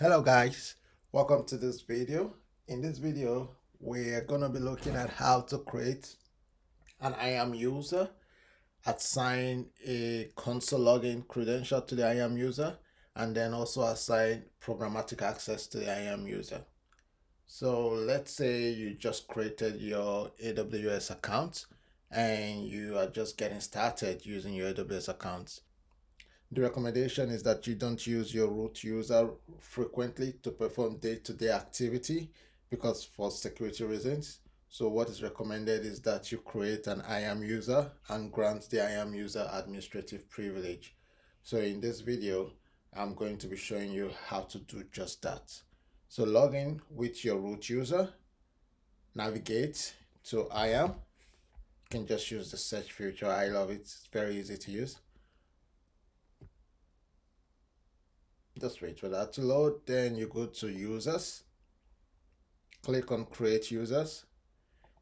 hello guys. Welcome to this video. In this video we're going to be looking at how to create an IAM user assign a console login credential to the IAM user and then also assign programmatic access to the IAM user. So let's say you just created your AWS account and you are just getting started using your AWS account the recommendation is that you don't use your root user frequently to perform day-to-day -day activity because for security reasons. So what is recommended is that you create an IAM user and grant the IAM user administrative privilege. So in this video, I'm going to be showing you how to do just that. So log in with your root user, navigate to IAM. You can just use the search feature. I love it. It's very easy to use. Just wait for that to load then you go to users. Click on create users.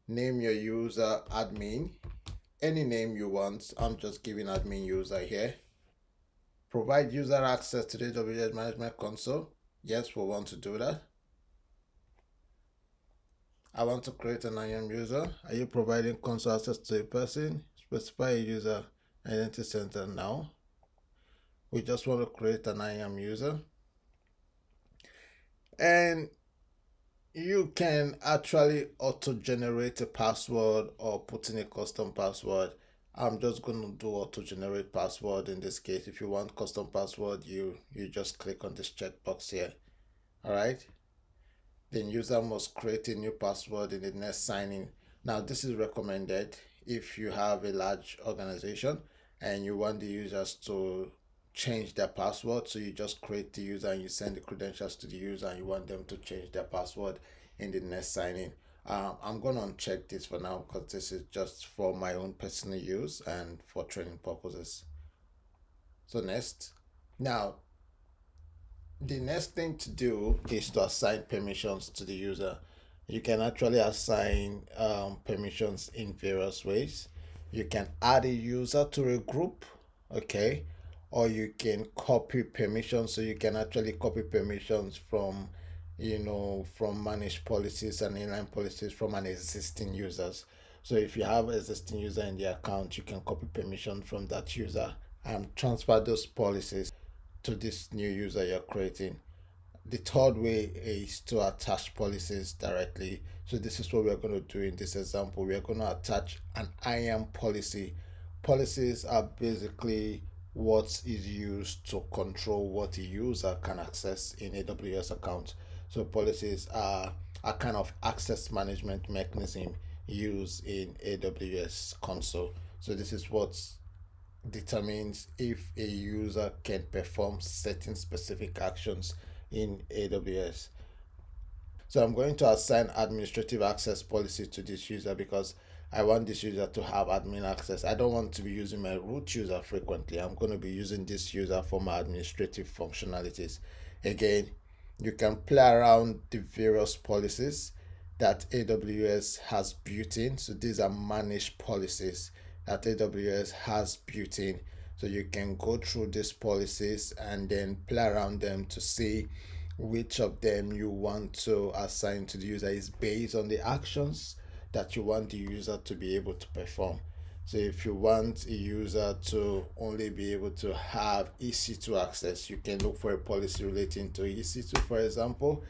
Name your user admin. Any name you want. I'm just giving admin user here. Provide user access to the aws management console. Yes we want to do that. I want to create an iam user. Are you providing console access to a person? Specify a user identity center now we just want to create an IAM user. And you can actually auto generate a password or put in a custom password. I'm just going to do auto generate password in this case. If you want custom password you you just click on this checkbox here. All right then user must create a new password in the next signing now this is recommended if you have a large organization and you want the users to change their password. So you just create the user and you send the credentials to the user and you want them to change their password in the next sign in. Um, I'm going to uncheck this for now because this is just for my own personal use and for training purposes. So next, now the next thing to do is to assign permissions to the user. You can actually assign um, permissions in various ways. You can add a user to a group, okay, or you can copy permissions so you can actually copy permissions from you know from managed policies and inline policies from an existing users. So if you have existing user in the account you can copy permission from that user and transfer those policies to this new user you're creating. The third way is to attach policies directly. So this is what we're going to do in this example. We're going to attach an IAM policy. Policies are basically what is used to control what a user can access in AWS account. So policies are a kind of access management mechanism used in AWS console. So this is what determines if a user can perform certain specific actions in AWS. So I'm going to assign administrative access policy to this user because I want this user to have admin access. I don't want to be using my root user frequently. I'm going to be using this user for my administrative functionalities. Again, you can play around the various policies that AWS has built in. So these are managed policies that AWS has built in. So you can go through these policies and then play around them to see which of them you want to assign to the user is based on the actions that you want the user to be able to perform. So if you want a user to only be able to have EC2 access, you can look for a policy relating to EC2, for example,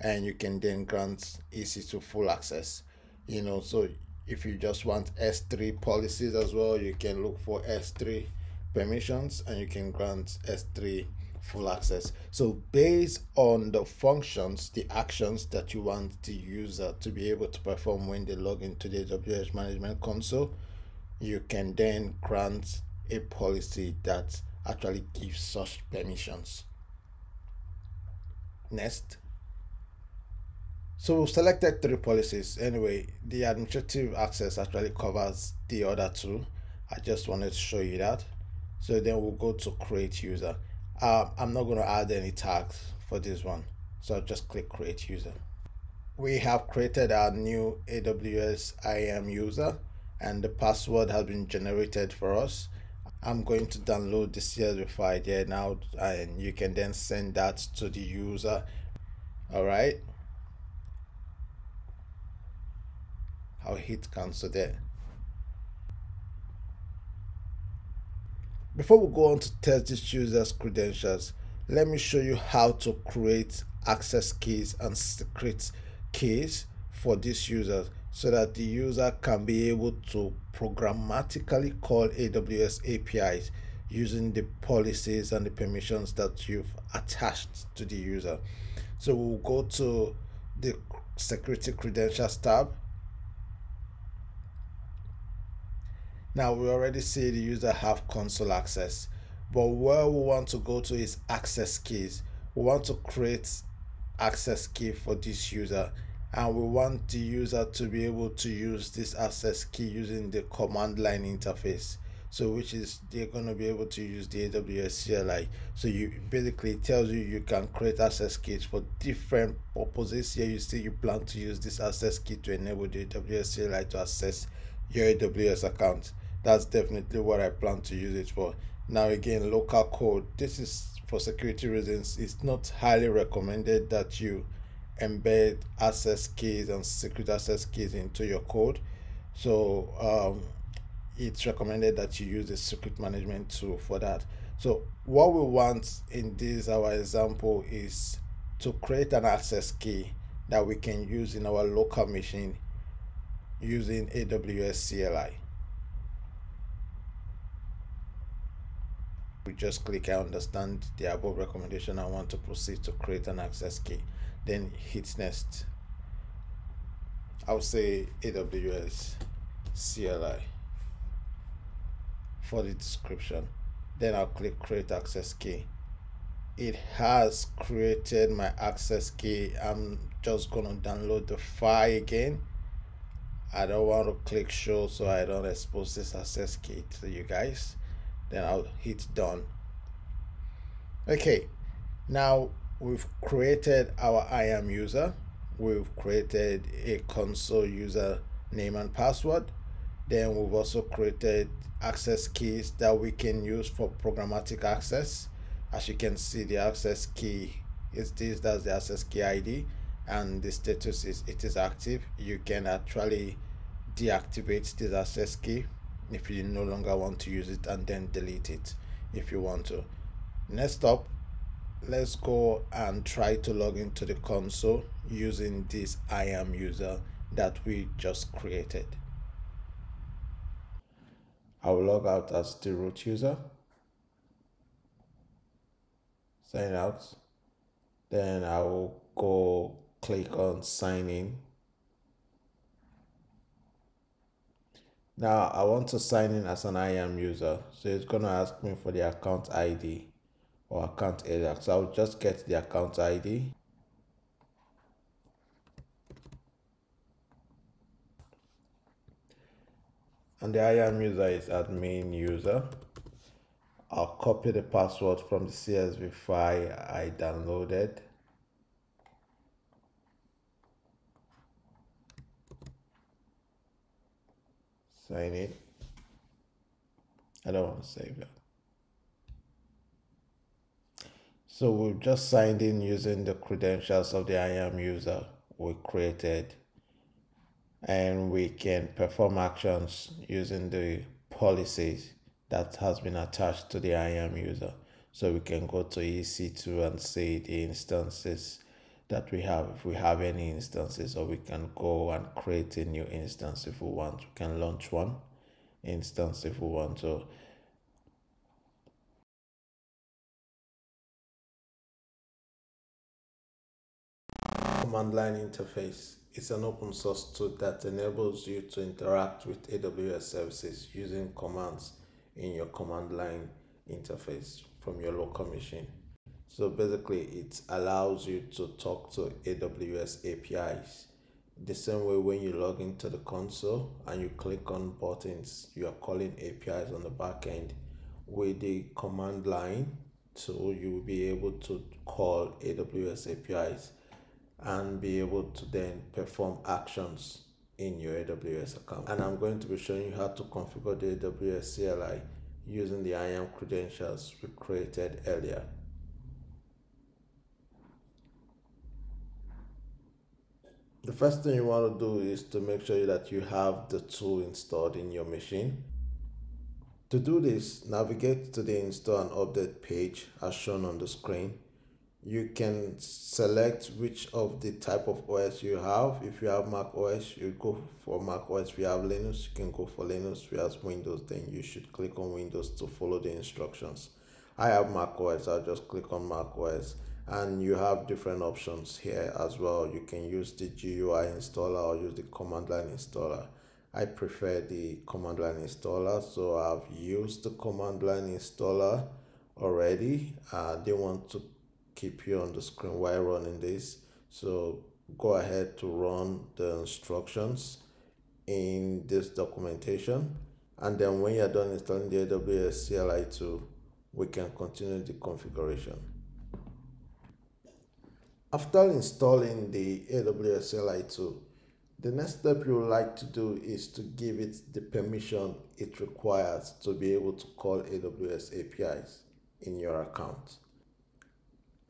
and you can then grant EC2 full access. You know, so if you just want S3 policies as well, you can look for S3 permissions and you can grant S3 full access. So based on the functions, the actions that you want the user to be able to perform when they log into the AWS Management Console, you can then grant a policy that actually gives such permissions. Next. So we've selected three policies. Anyway, the administrative access actually covers the other two. I just wanted to show you that. So then we'll go to create user. Uh, I'm not going to add any tags for this one. So just click create user. We have created our new AWS IAM user and the password has been generated for us. I'm going to download the CSV file there now and you can then send that to the user all right I'll hit cancel there before we go on to test this user's credentials let me show you how to create access keys and secret keys for this user so that the user can be able to programmatically call AWS APIs using the policies and the permissions that you've attached to the user. So we'll go to the security credentials tab. Now we already see the user have console access, but where we want to go to is access keys. We want to create access key for this user and we want the user to be able to use this access key using the command line interface. So which is they're going to be able to use the aws cli so you basically tells you you can create access keys for different purposes. Here you see you plan to use this access key to enable the aws cli to access your aws account that's definitely what i plan to use it for now again local code this is for security reasons it's not highly recommended that you embed access keys and secret access keys into your code. So um, it's recommended that you use the secret management tool for that. So what we want in this our example is to create an access key that we can use in our local machine using AWS CLI. We just click I understand the above recommendation. I want to proceed to create an access key. Then hit next. I'll say AWS CLI for the description. Then I'll click create access key. It has created my access key. I'm just gonna download the file again. I don't want to click show so I don't expose this access key to you guys then I'll hit done. Okay now we've created our IAM user. We've created a console user name and password. Then we've also created access keys that we can use for programmatic access. As you can see the access key is this that's the access key id and the status is it is active. You can actually deactivate this access key if you no longer want to use it and then delete it if you want to next up let's go and try to log into the console using this IAM user that we just created. I will log out as the root user, sign out, then I will go click on sign in. Now I want to sign in as an IAM user, so it's going to ask me for the account ID or account area. So I'll just get the account ID. And the IAM user is admin user. I'll copy the password from the CSV file I downloaded. Sign it. I don't want to save that. So we've just signed in using the credentials of the IAM user we created and we can perform actions using the policies that has been attached to the IAM user. So we can go to EC2 and see the instances that we have if we have any instances or we can go and create a new instance if we want. We can launch one instance if we want to. command line interface is an open source tool that enables you to interact with AWS services using commands in your command line interface from your local machine. So basically, it allows you to talk to AWS APIs. The same way when you log into the console and you click on buttons, you are calling APIs on the back end. With the command line so you will be able to call AWS APIs and be able to then perform actions in your AWS account. And I'm going to be showing you how to configure the AWS CLI using the IAM credentials we created earlier. The first thing you want to do is to make sure that you have the tool installed in your machine. To do this, navigate to the install and update page as shown on the screen. You can select which of the type of OS you have. If you have Mac OS, you go for Mac OS. If you have Linux, you can go for Linux. If you have Windows, then you should click on Windows to follow the instructions. I have Mac OS, I'll just click on Mac OS and you have different options here as well. You can use the GUI installer or use the command line installer. I prefer the command line installer so I've used the command line installer already uh, they want to keep you on the screen while running this so go ahead to run the instructions in this documentation and then when you're done installing the AWS CLI 2 we can continue the configuration after installing the AWS CLI 2 the next step you would like to do is to give it the permission it requires to be able to call AWS APIs in your account.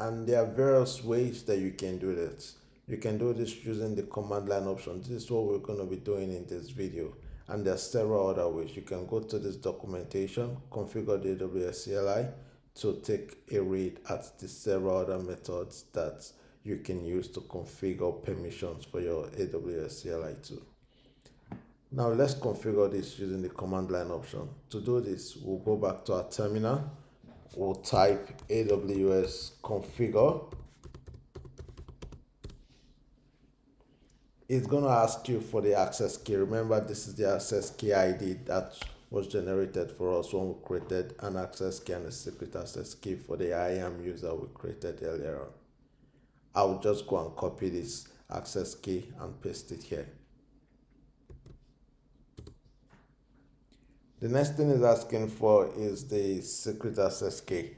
And there are various ways that you can do this. You can do this using the command line option. This is what we're going to be doing in this video. And there are several other ways. You can go to this documentation, configure the AWS CLI to take a read at the several other methods that you can use to configure permissions for your AWS CLI 2. Now let's configure this using the command line option. To do this, we'll go back to our terminal. We'll type AWS configure. It's to ask you for the access key. Remember, this is the access key ID that was generated for us when we created an access key and a secret access key for the IAM user we created earlier on. I'll just go and copy this access key and paste it here. The next thing it's asking for is the secret access key.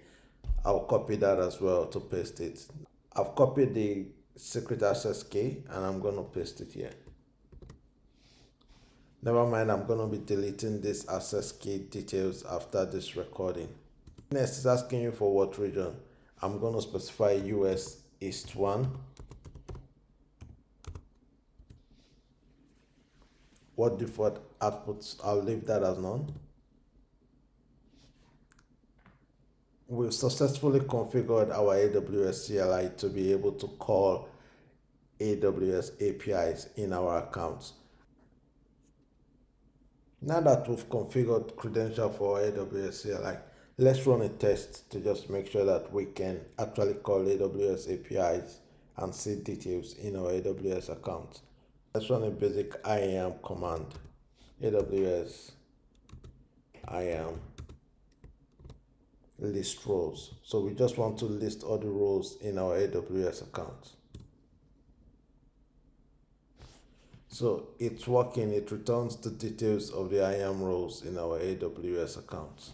I'll copy that as well to paste it. I've copied the secret access key and I'm going to paste it here. Never mind, I'm going to be deleting this access key details after this recording. Next is asking you for what region. I'm going to specify US East 1. What default outputs? I'll leave that as none. We've successfully configured our AWS CLI to be able to call AWS APIs in our accounts. Now that we've configured credential for AWS CLI, let's run a test to just make sure that we can actually call AWS APIs and see details in our AWS account. Let's run a basic IAM command, AWS IAM list roles. So we just want to list all the roles in our AWS account. So it's working, it returns the details of the IAM roles in our AWS accounts.